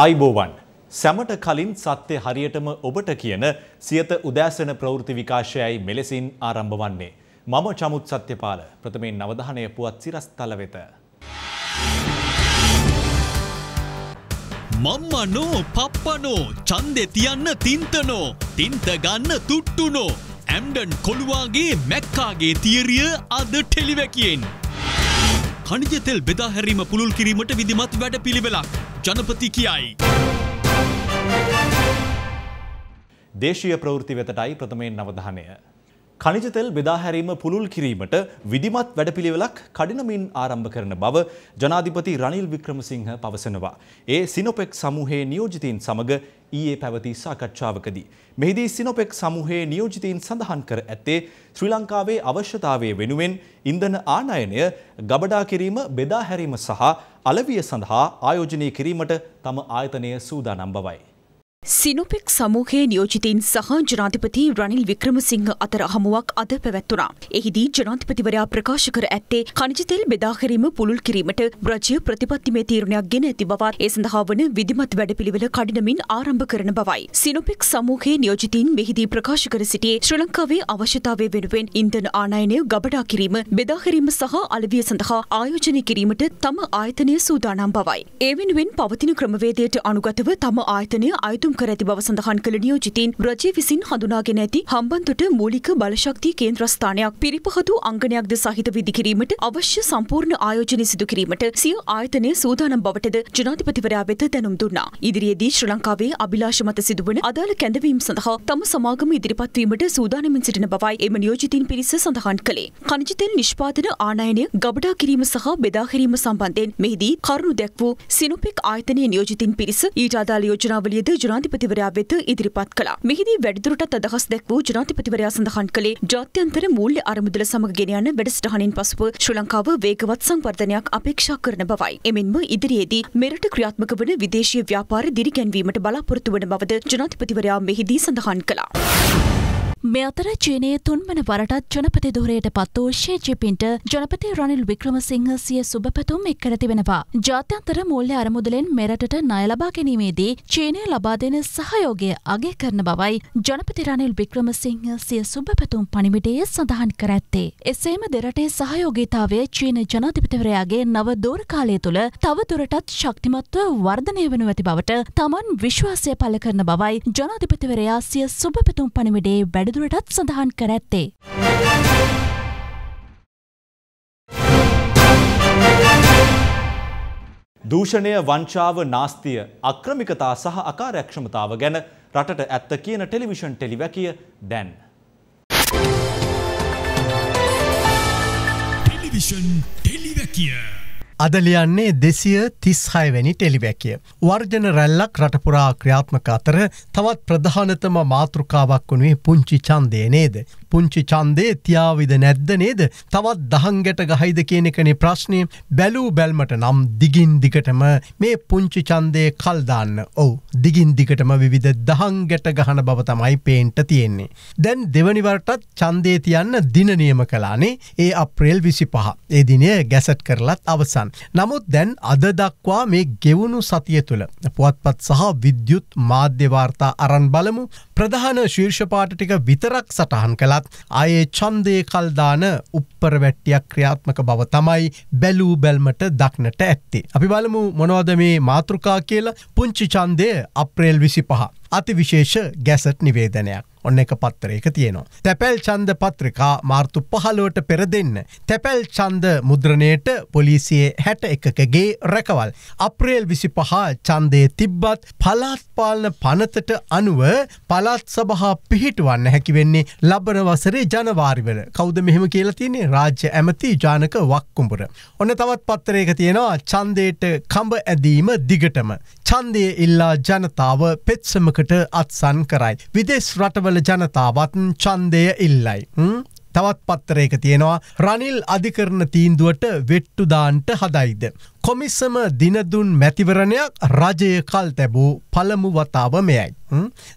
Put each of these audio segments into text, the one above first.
ආයිබෝවන් සැමට කලින් සත්‍ය හරියටම ඔබට කියන සියත උදෑසන ප්‍රවෘත්ති විකාශයයි මෙලෙසින් ආරම්භ වන්නේ. මම චමුත් සත්‍යපාල ප්‍රථමයෙන් නවධානය පුවත් සිරස්තල වෙත. මම්මනෝ පප්පනෝ චන්දෙ තියන්න තින්තනෝ තින්ත ගන්න තුට්ටුනෝ ඇම්ඩන් කොළුවාගේ මැක්කාගේ තියරිය අද ටෙලිවැකියෙන්. කනිජතෙල් බෙදාහැරීම පුළුල් කිරීමට විදිමත් වැඩ පිළිවෙලක් ජනපති කියයි. දේශීය ප්‍රවෘත්ති වෙතටයි ප්‍රථමයෙන් නවධානය. කනිජතෙල් බෙදාහැරීම පුළුල් කිරීමට විධිමත් වැඩපිළිවෙලක් කඩිනමින් ආරම්භ කරන බව ජනාධිපති රනිල් වික්‍රමසිංහ පවසනවා. ඒ සිනොපෙක් සමූහයේ නියෝජිතීන් සමග ඊයේ පැවති සාකච්ඡාවකදී. මෙහිදී සිනොපෙක් සමූහයේ නියෝජිතීන් සඳහන් කර ඇත්තේ ශ්‍රී ලංකාවේ අවශ්‍යතාවය වෙනුවෙන් ඉන්ධන ආනයනය ගබඩා කිරීම බෙදා හැරීම සහ අලවිය සඳහා ආයෝජනය කිරීමට තම ආයතනය සූදානම් බවයි. සිනොපෙක් සමූහයේ නියෝජිතීන් සහ ජනාධිපති රනිල් වික්‍රමසිංහ අතර හමුවක් අද පැවැත්වුණා. එහිදී ජනාධිපතිවරයා ප්‍රකාශ කර ඇත්තේ කනිජතෙල් බෙදාහැරීම පුළුල් කිරීමට රජය ප්‍රතිපත්තිමේ තීරණයක් ගෙන ඇති බවත් ඒ සඳහා වන විධිමත් වැඩපිළිවෙල කඩිනමින් ආරම්භ කරන බවයි. සිනොපෙක් සමූහයේ නියෝජිතීන් මෙහිදී ප්‍රකාශ කර සිටියේ ශ්‍රී ලංකාවේ අවශ්‍යතාවය වෙනුවෙන් ඉන්ධන ආනයනය ගබඩා කිරීම බෙදාහැරීම සහ අලවිය සඳහා ආයෝජනය කිරීමට තම ආයතනය සූදානම් බවයි. ඒ වෙනුවෙන් පවතින ක්‍රමවේදයට අනුගතව තම ආයතනය අයතුම් කර ඇති බව සඳහන් කළ නියෝජිතීන් රජය විසින් හඳුනාගෙන ඇති හම්බන්තොට මූලික බලශක්ති කේන්ද්‍රස්ථානයක් පිරිපහදු අංගනයක්ද සහිත විදිකිරීමට අවශ්‍ය සම්පූර්ණ ආයෝජනය සිදු කිරීමට සිය ආයතනය සූදානම් බවටද ජනාධිපතිවරයා වෙත දැනුම් දුන්නා. ඉදිරියේදී ශ්‍රී ලංකාවේ අභිලාෂ මත සිදුවන අදාළ කැඳවීම් සඳහා තම සමාගම ඉදිරිපත් වීමට සූදානමින් සිටින බවයි එම නියෝජිතීන් පිරිස සඳහන් කළේ. khනිජතෙල් නිෂ්පාදන ආනයනය ගබඩා කිරීම සහ බෙදා කිරීම සම්බන්ධයෙන් මෙහිදී කරුණු දැක් වූ සිනොපෙක් ආයතනයේ නියෝජිතින් පිරිස ඊට අදාළ යෝජනාවලියද ජනාධිපති ජනාධිපතිවරයා වෙත ඉදිරිපත් කළා. මෙහිදී වැඩිදුරටත් අදහස් දැක් වූ ජනාධිපතිවරයා සඳහන් කළේ ජාත්‍යන්තර මූල්‍ය අරමුදල සමග ගෙන යන වැඩසටහනින් පසුව ශ්‍රී ලංකාව වේගවත් සංවර්ධනයක් අපේක්ෂා කරන බවයි. එමෙන්ම ඉදිරියේදී මෙරට ක්‍රියාත්මක වන විදේශීය ව්‍යාපාර දිරිගැන්වීමට බලාපොරොත්තු වන බවද ජනාධිපතිවරයා මෙහිදී සඳහන් කළා. මේ අතර චීනයේ තුන්වන වරටත් ජනපති දුරයට පත් වූ ශේජිපින්ට ජනපති රනිල් වික්‍රමසිංහ සිය සුභපැතුම් එක් කර තිබෙනවා. ජාත්‍යන්තර මූල්‍ය අරමුදලෙන් මෙරටට ණය ලබා ගැනීමේදී චීනය ලබා දෙන සහයෝගය අගය කරන බවයි ජනපති රනිල් වික්‍රමසිංහ සිය සුභපැතුම් පණිවිඩයේ සඳහන් කර ඇත්තේ. එසේම දෙරටේ සහයෝගීතාවය චීන ජනාධිපතිවරයාගේ නව දෝරකාලය තුළ තව දුරටත් ශක්තිමත්ව වර්ධනය වනු ඇති බවට තමන් විශ්වාසය පල කරන බවයි ජනාධිපතිවරයා සිය සුභපැතුම් පණිවිඩේ වැඩ වැඩදුරටත් සඳහන් කර ඇත්තේ. දූෂණය වංචාව නාස්තිය අක්‍රමිකතා සහ අකාරයක්ෂමතාව ගැන රටට ඇත්ත කියන ටෙලිවිෂන් ටෙලිවැකිය දැන්. ටෙලිවිෂන් ටෙලිවැකිය. අදලියන්නේ දෙසිය තිස්හයවැනි ටෙලිවැකිය. වර්ජන රැල්ලක් රටපුරා ක්‍රියාත්මක අතර තවත් ප්‍රධානතම මාතෘකාවක් වුණේ පුංචි චන්දය නේද. පුංචි චන්දේ තියාවිද නැද්ද නේද? තවත් දහංගැට ගහයිද කියන එකනේ ප්‍රශ්නය බැලූ බැල්මට නම් දිගින් දිගටම මේ පුංචි චන්දය කල්දාන්න ඔවු දිගින් දිගටම විවිධ දහංගැට ගහන බව තමයි පේන්ට තියෙන්නේ. දැන් දෙවනිවරටත් චන්දේ තියන්න දිනනියම කලානේ ඒ අප්‍රේල් විසි පහ ඒ දිනය ගැසට් කරලත් අවසන්. නමුත් දැන් අද දක්වා මේ ගෙවුණු සතිය තුළ පුවත්පත් සහ විද්‍යුත් මාධ්‍යවාර්තා අරන් බලමු. ප්‍රධාන ශීර්ෂපාට ටික විතරක් සටහන් කළත් අයේ චන්දය කල්දාන උප්පර වැට්ටියක් ක්‍රියාත්මක බව තමයි බැලූ බැල්මට දක්නට ඇත්තේ. අපි බලමු මොනවද මේ මාතෘකා කියලා පුංචි චන්දය අප්‍රේල් විසි පහ. අතිවිශේෂ ගැසට් නිවේදනයක්. ඔන්න එක පත්තරයක තියෙනවා. තැපැල් චන්ද පත්‍රිකා මාර්තු පහලුවට පෙර දෙන්න. තැපැල් චන්ද මුද්‍රණයට පොලිසියේ හැට එකකගේ රැකවල්. අප්‍රේල් විසි පහ චන්දය තිබ්බත් පලාත්පාලන පනතට අනුව පලාත් සබහා පිහිටුවන්න හැකිවෙන්නේ ලබන වසරේ ජනවාරිවල කෞද මෙහෙම කියලා තියන්නේ රාජ්‍ය ඇමති ජානක වක්කුඹුර. ඔන්න තවත් පත්තරයක තියෙනවා චන්දයට කඹ ඇදීම දිගටම. චන්දය ඉල්ලා ජනතාව පෙත්සමකට අත්සන් කරයි. විදෙස් රටවල ජනතාවත් චන්දය ඉල්ලයි. තවත් පත්තරයක තියෙනවා රනිල් අධිකරණ තීන්දුවට වෙට්ටුදාන්ට හදයිද. කොමිස්සම දිනදුන් මැතිවරණයක් රජය කල් තැබූ පළමු වතාව මෙයයි.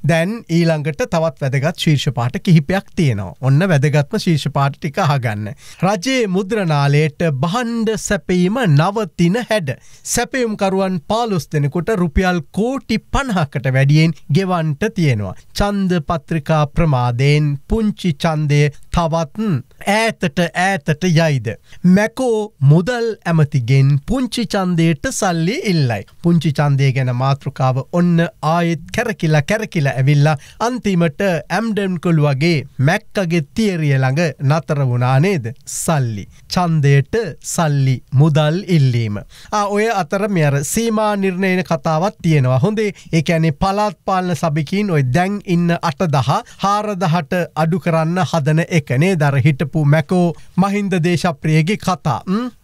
දැන් ඊළඟට තවත් වැදගත් ශීර්ෂපාට කිහිපයක් තියෙනවා. ඔන්න වැදගත්ම ශීර්ෂපාට ටික අහගන්න. රජයේ මුද්‍රනාලයට බහන්්ඩ සැපීම නවතින හැඩ. සැපයුම්කරුවන් පාලොස් දෙනෙකුට රුපියල් කෝටි පණහකට වැඩියෙන් ගෙවන්ට තියෙනවා. චන්ද පත්‍රිකා ප්‍රමාදයෙන් පුංචි චන්දය තවත්න් ඈතට ඈතට යයිද. මැකෝ මුදල් ඇමතිගෙන් පුංචි චන්දයට සල්ලි ඉල්ලයි. පුංචි චන්දය ගැන මාතෘකාව ඔන්න ආයෙත් කැරකිලා කැරකිල ඇවිල්ලා අන්තිමට ඇම්ඩම් කොළු වගේ මැක්කගේ තිේරිය ළඟ නතර වුණානේද සල්ලි. චන්දයට සල්ලි මුදල් ඉල්ලීම. ඔය අතර මෙර සීමා නිර්ණයන කතාවත් තියෙනවා හොඳේ ඒඇනේ පලාත් පාලන සභිකින් ඔය දැන් ඉන්න අට දහ හාරදහට අඩු කරන්න හදන එකනේ දර හිටපු මැකෝ මහින්ද දේශප්‍රියගේ කතා.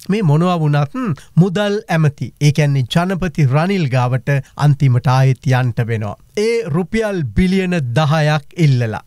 මේ මොනවා වුණත් මුදල් ඇමති ඒකැන්නේ ජනපති රනිල් ගාවට අන්තිමට ආයත් යන්ට වෙනවා. ඒ රුපියල් බිලියන දහයක් ඉල්ලලා.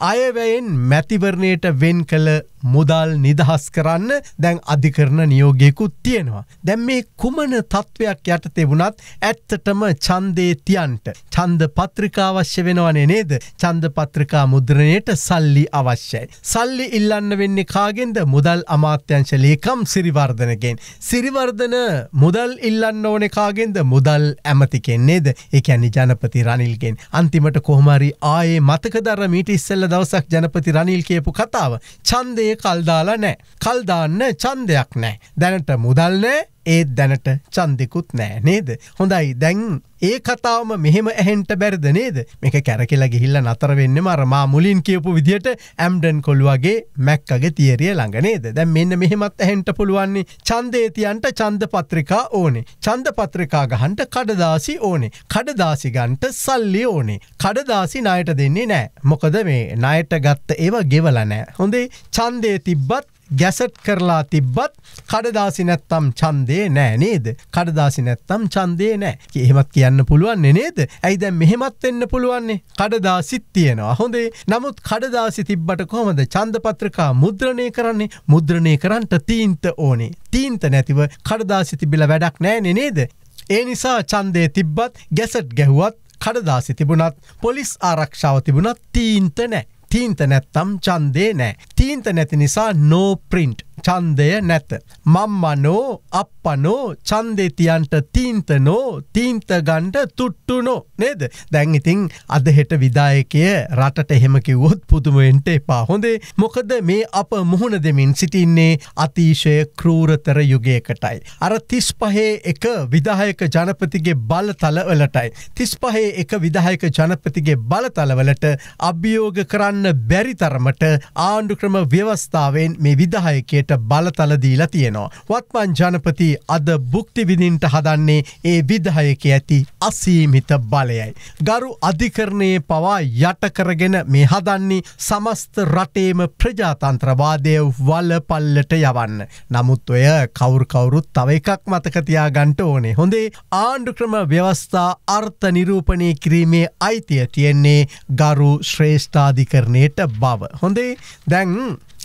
අයවැයෙන් මැතිවරණයට වෙන් කළ මුදල් නිදහස් කරන්න දැන් අධිකරන නියෝගයකුත් තියෙනවා. දැම් මේ කුමන තත්ත්වයක් යට තිබුණත් ඇත්තටම චන්දේ තියන්ට. චන්ද පත්‍රිකාවශ්‍ය වෙනවනේ නේද. චන්ද පත්‍රිකා මුද්‍රණයට සල්ලි අවශ්‍යයි. සල්ලි ඉල්ලන්න වෙන්නේ කාගෙන්ද මුදල් අමාත්‍යංශ ලේකම් සිරිවර්ධනගෙන්. සිරිවර්ධන මුදල් ඉල්ලන්න ඕනෙ කාගෙන්ද මුදල් ඇමතිකෙන්නේද එකැනි ජනපති රනිල්ගෙන් අන්තිමට කොහමරි ආයේ මතක දර මීට ඉස්සල්ල දවසක් ජනපති රනිල් කියපු කතාව. චන්දය කල්දාලා නෑ. කල්දාන්න චන්දයක් නෑ. දැනට මුදල් නෑ ඒත් දැනට චන්දෙකුත් නෑ නේද. හොඳයි. දැන් ඒ කතාවම මෙහෙම ඇහෙන්ට බැරිද නේද? මේක කැරකිලා ගිහිල්ල නතර වෙන්න මරමා මුලින් කියපු විදිහට ඇම්ඩන් කොළුවගේ මැක්කගේ තිේරිය ළඟ නේද? දැන් මෙන්න මෙහෙමත් ඇහෙන්ට පුළුවන්නේ චන්දේතියන්ට චන්ද පත්‍රිකා ඕනේ. චන්ද පත්‍රිකා ගහන්ට කඩදාසි ඕනේ. කඩදාසිගන්ට සල්ලි ඕනේ. කඩදාසි ණයට දෙන්නේ නෑ. මොකද මේ ණයට ගත්ත ඒව ගෙවල නෑ. හොඳේ චන්දේ තිබ්බත් ගැසට් කරලා තිබ්බත් කඩදාසි නැත්තම් චන්දේ නෑ නේද? කඩදාසි නැත්තම් චන්දේ නෑ. එහෙමත් කියන්න පුළුවන්නේ නේද? ඇයිද මෙහෙමත් වෙන්න පුළුවන්නේ? කඩදාසිත් තියෙනවා. හොඳේ. නමුත් කඩදාසි තිබ්බට කොහොමද? චන්දපත්‍රකා මුද්‍රණය කරන්නේ? මුද්‍රණය කරන්නට තීන්ත ඕනේ. තීන්ත නැතිව කඩදාසි තිබිල වැඩක් නෑනෙ නේද? ඒ නිසා චන්දය තිබ්බත් ගැසට් ගැහුවත් කඩදාසි තිබුණත් පොලිස් ආරක්ෂාව තිබුණත් තීන්ත නෑ. තීන්ත නැත්තම් චන්දේ නෑ. තීන්ත නැති නිසා නෝ ප්‍රින්ට් චන්දය නැත. මම්මනෝ අපපනෝ චන්දෙතියන්ට තීන්තනෝ තීන්ත ගණ්ඩ තුට්ටුනෝ නේද. දැන් ඉතිං අදහෙට විදායකය රටට එහෙම කිව්වොත් පුදුමුවෙන්ට එපා හොඳේ මොකද මේ අප මුහුණ දෙමින් සිටින්නේ අතිශය ක්‍රූරතර යුගයකටයි. අර තිස් පහේ එක විදායක ජනපතිගේ බලතලවලටයි. තිස් පහේ එක විදායක ජනපතිගේ බලතලවලට අභියෝග කරන්න බැරිතරමට ආණ්ඩු ක්‍රම ව්‍යවස්ථාවෙන් මේ විදායකයට බලතලදීලා තියෙනවා. වත්මන් ජනපති අද බුක්තිවිදින්ට හදන්නේ ඒ විදහයක ඇති අසීමිත බලයයි. ගරු අධිකරණයේ පවා යටකරගෙන මේ හදන්නේ සමස්ත රටේම ප්‍රජාතන්ත්‍රවාදය වල පල්ලට යවන්න. නමුත් ඔය කවුරුකවුරුත් තව එකක් මතකතියා ගන්ට ඕනේ හොඳේ ආණ්ඩු ක්‍රම ව්‍යවස්ථා අර්ථ නිරූපණය කිරීමේ අයිතිය තියෙන්නේ ගරු ශ්‍රේෂ්ඨාධිකරණයට බව. හොඳේ දැන්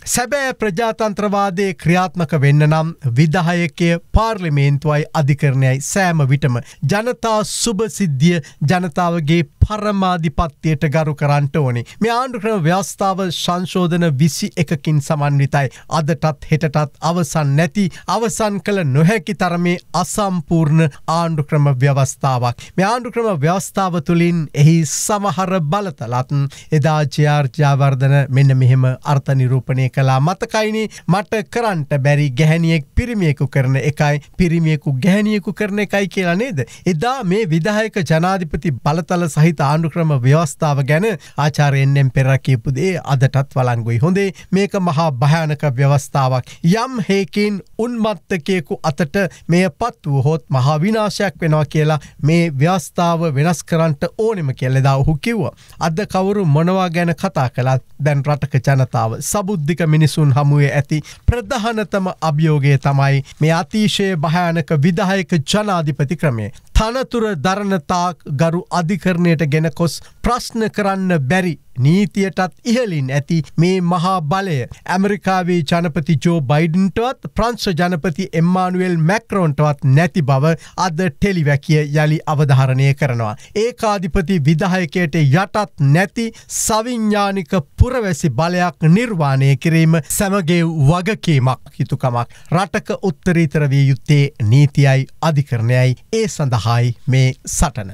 සැබෑ ප්‍රජාතන්ත්‍රවාදය ක්‍රියාත්මක වෙන්න නම් විදහයකය පාර්ලිමේන්තුවයි අධිකරණයයි සෑම විටම ජනතා සුභසිද්ධිය ජනතාවගේ පරමාධිපත්තියට ගරු කරන්ට ඕනේ. මේ ආණ්ඩුක්‍රම ව්‍යස්ථාව සංශෝධන විසි එකකින් සමන්විතයි. අදටත් හෙටටත් අවසන් නැති අවසන් කළ නොහැකි තරමේ අසම්පූර්ණ ආණ්ඩුක්‍රම ව්‍යවස්ථාවක්. මේ ආණ්ඩුක්‍රම ව්‍යවස්ථාව තුළින් එහි සමහර බලතලත් එදා ජයාර්ජාවර්ධන මෙන්න මෙහෙම අර්ථ නිරූපණය කලා මතකයිනේ මට කරන්ට බැරි ගැහැනියෙක් පිරිමියෙකු කරන එකයි පිරිමියෙකු ගැහැනියෙකු කරන එකයි කියලා නේද. එදා මේ විදායක ජනාධිපති බලතල සහිත ආණ්ඩුක්‍රම ව්‍යවස්ථාව ගැන ආචාරයෙන්ෙන් පෙරකීපුදේ අදටත් වලංගුයි හොඳේ මේක මහා භයානක ව්‍යවස්ථාවක් යම් හේකින් උන්මත්තකයෙකු අතට මෙය පත් වූ හොත් මහා විනාශයක් වෙනවා කියලා මේ ව්‍යවස්ථාව වෙනස් කරන්ට ඕනෙම කෙල්ලෙදා ඔහු කිව්ව. අද කවුරු මොනවා ගැන කතා කළත් දැන් රටක ජනතාව සබුද්ධික මිනිසුන් හමුවේ ඇති ප්‍රධානතම අභියෝගය තමයි මේ අතිශය භයානක විදායක ජනාධිපති ක්‍රමේ. තනතුර දරණතාක් ගරු අධිකරණයට ගෙන කොස් ප්‍රශ්න කරන්න බැරි නීතියටත් ඉහලින් ඇති මේ මහා බලය. ඇමරිකාවේ ජනපති ජෝ බයිඩන්ටවත් ප්‍රංශ ජනපති එම්මානුවල් මැක්රෝන්ටවත් නැති බව අද ටෙලිවැකිය යළි අවධාරණය කරනවා. ඒකාධිපති විදාහයකයට යටත් නැති සවිඤ්ඥානික පුරවැසි බලයක් නිර්වාණය කිරීම සැමගේ වගකීමක් හිතුකමක්. රටක උත්තරීතර විය යුත්තේ නීතියයි අධිකරණයයි. ඒ සඳහායි මේ සටන.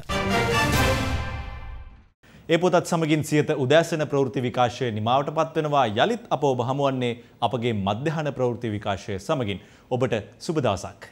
ඒ පොතත් සමගින් සියත උදෑසන ප්‍රවෘත්ති විකාශය නිමාවට පත්වෙනවා යළිත් අප ඔබ හමුවන්නේ අපගේ මධ්‍යහන ප්‍රවෘත්ති විකාශය සමගින් ඔබට සුබදවසක්.